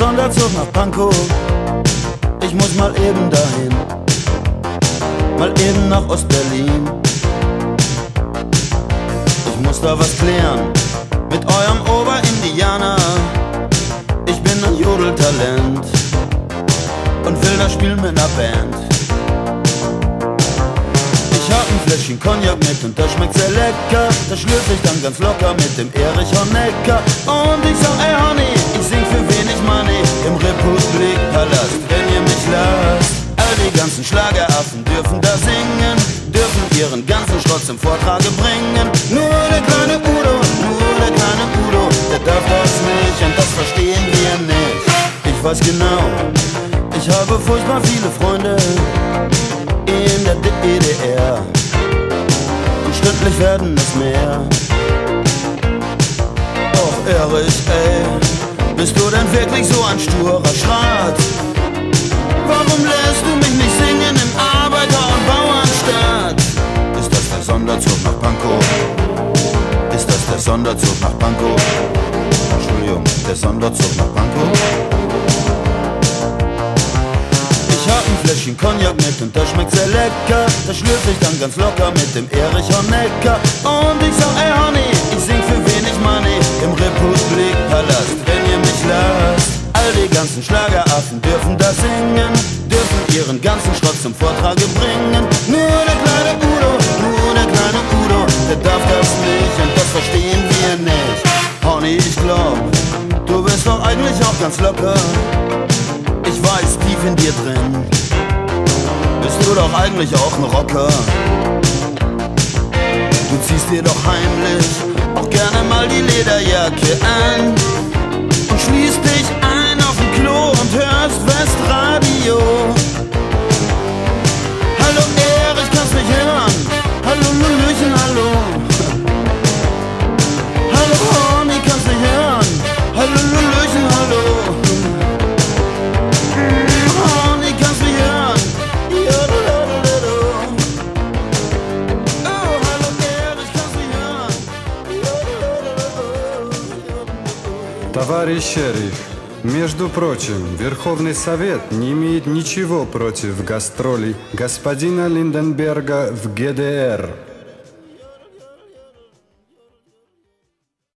Sonderzug nach Pankow. Ich muss mal eben dahin, mal eben nach Ostberlin. Ich muss da was klären mit eurem Oberindianer. Ich bin ein Jodeltalent und will das spielen mit ner Band. Hab ein Fläschchen Cognac mit und das schmeckt sehr lecker. Das schlürf ich dann ganz locker mit dem Erich Honecker. Und ich sag, ey Honey, ich sing für wenig Money im Republikpalast, wenn ihr mich lasst. All die ganzen Schlageraffen dürfen da singen, dürfen ihren ganzen Schrott zum Vortrage bringen. Nur der kleine Udo, nur der kleine Udo, der darf das nicht und das verstehen wir nicht. Ich weiß genau, ich habe furchtbar viele Freunde Stündlich werden es mehr. Och, Erich, ey, bist du denn wirklich so ein sturer Schrat? Warum lässt du mich nicht singen im Arbeiter- und Bauernstaat? Ist das der Sonderzug nach Pankow? Ist das der Sonderzug nach Pankow? Entschuldigung, der Sonderzug nach Pankow? Fläschchen Cognac mit und das schmeckt sehr lecker. Das schlürf ich dann ganz locker mit dem Erich Honecker. Und ich sag, ey Honey, ich sing für wenig Money im Republikpalast, wenn ihr mich lasst. All die ganzen Schlageraffen dürfen da singen, dürfen ihren ganzen Schrott zum Vortrage bringen. Nur der kleine Udo, nur der kleine Udo, der darf das nicht und das verstehen wir nicht. Honey, ich glaub, du bist doch eigentlich auch ganz locker ich weiß, tief in dir drin du doch eigentlich auch ein Rocker. Du ziehst dir doch heimlich auch gerne mal die Lederjacke an und schließt dich ein auf dem Klo und hörst Westradio. Товарищ шериф, между прочим, Верховный Совет не имеет ничего против гастролей господина Линденберга в ГДР.